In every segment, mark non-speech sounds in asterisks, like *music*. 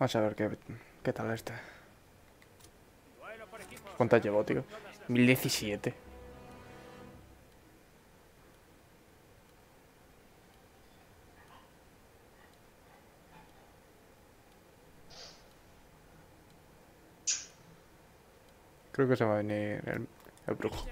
Vamos a ver qué, qué tal este. ¿Cuántas llevo, tío? 1017. Creo que se va a venir el, el brujo.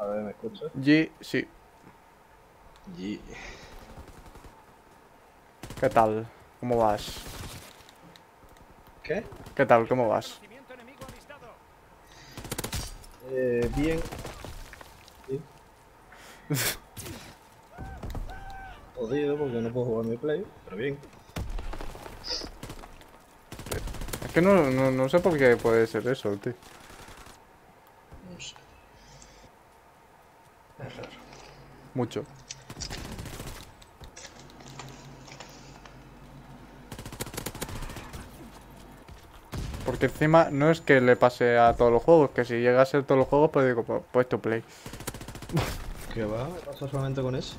A ver, ¿me escuchas? G, sí. Y... ¿Qué tal? ¿Cómo vas? ¿Qué? ¿Qué tal? ¿Cómo vas? Eh, bien. Sí. Jodido porque no puedo jugar mi play, pero bien. Es que no, no, no sé por qué puede ser eso, tío. No sé. Es raro. Mucho. Porque encima no es que le pase a todos los juegos, que si llega a ser todos los juegos, pues digo, pues, pues to play. *laughs* ¿Qué va? ¿Me pasa solamente con eso?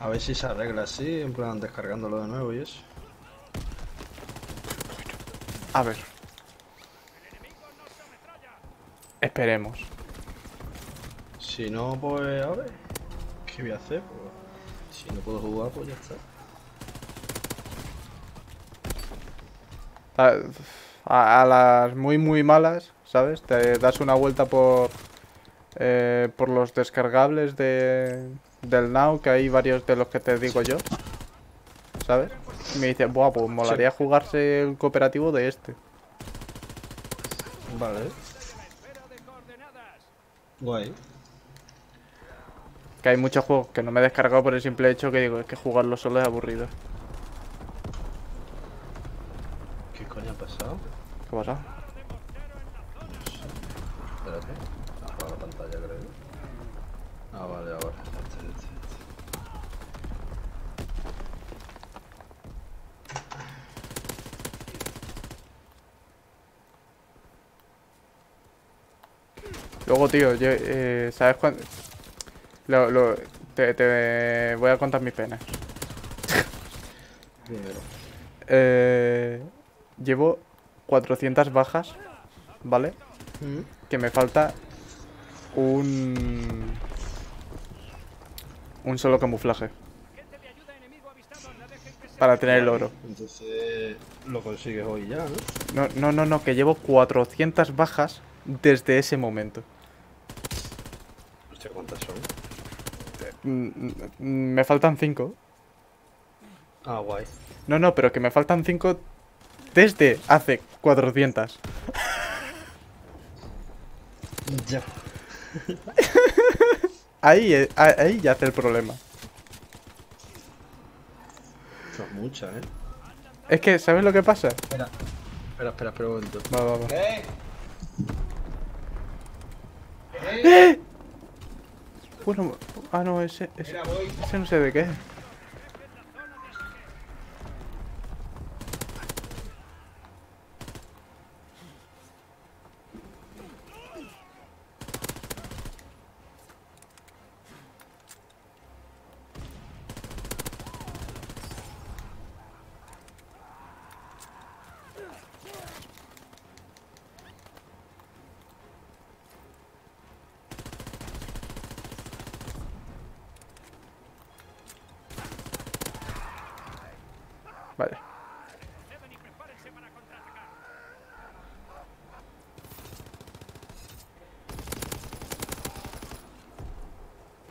A ver si se arregla así, en plan descargándolo de nuevo y eso. A ver. Esperemos. Si no, pues a ver. ¿Qué voy a hacer? Pues, si no puedo jugar, pues ya está. A, a- a las muy muy malas, ¿sabes? Te das una vuelta por eh, por los descargables de del Now, que hay varios de los que te digo yo. ¿Sabes? Y me dice, buah, pues molaría jugarse el cooperativo de este. Vale. Guay. Que hay muchos juegos que no me he descargado por el simple hecho que digo, es que jugarlo solo es aburrido. ¿Qué coño ha pasado? ¿Qué pasa? Espérate. Apaga la pantalla, creo. Ah, vale, ahora. Este, este, este. Luego, tío, yo, eh, ¿sabes cuándo? Lo, lo- te, te voy a contar mis penas. Eh, llevo 400 bajas, ¿vale? Mm. Que me falta un... Un solo camuflaje. Para tener el oro. Entonces lo consigues hoy ya, ¿no? No, no, no, no, que llevo 400 bajas desde ese momento. Hostia, ¿cuántas son? Mm, mm, Me faltan 5. Ah, guay. No, no, pero que me faltan 5 desde hace 400. Ya. *laughs* Ahí, eh, ah, ahí ya hace el problema. Son muchas, ¿eh? Es que, ¿sabes lo que pasa? Espera. Espera, espera, espera un momento. Va, va, va. ¿Qué? ¡Eh! Bueno, ah, no, ese, ese, ese no sé de qué. es.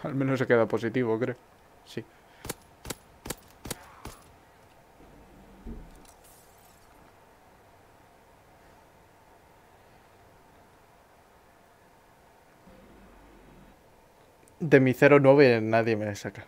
Al menos se queda positivo, creo. Sí. De mi 09 nadie me saca.